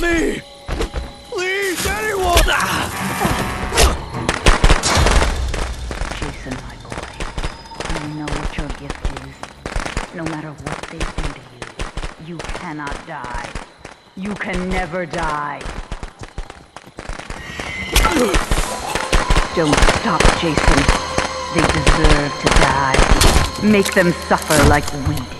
Me! Please, anyone! Jason, my boy. You know what your gift is. No matter what they do to you, you cannot die. You can never die. Don't stop, Jason. They deserve to die. Make them suffer like we did.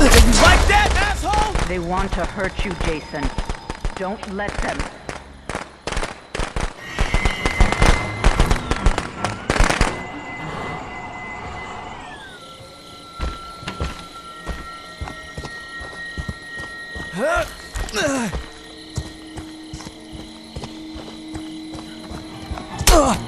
Like that, asshole! They want to hurt you, Jason. Don't let them. Help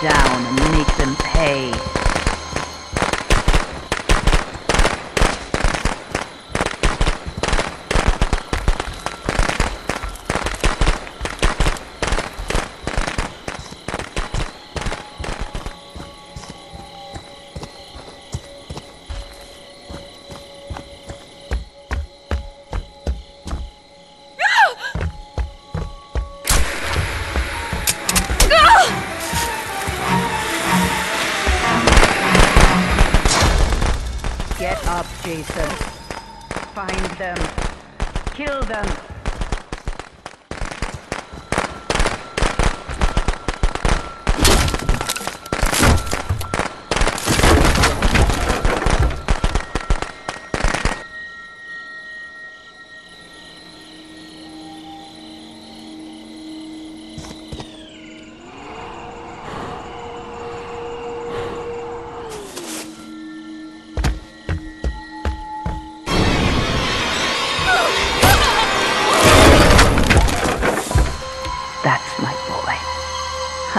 down and make them pay. Jason. Find them. Kill them.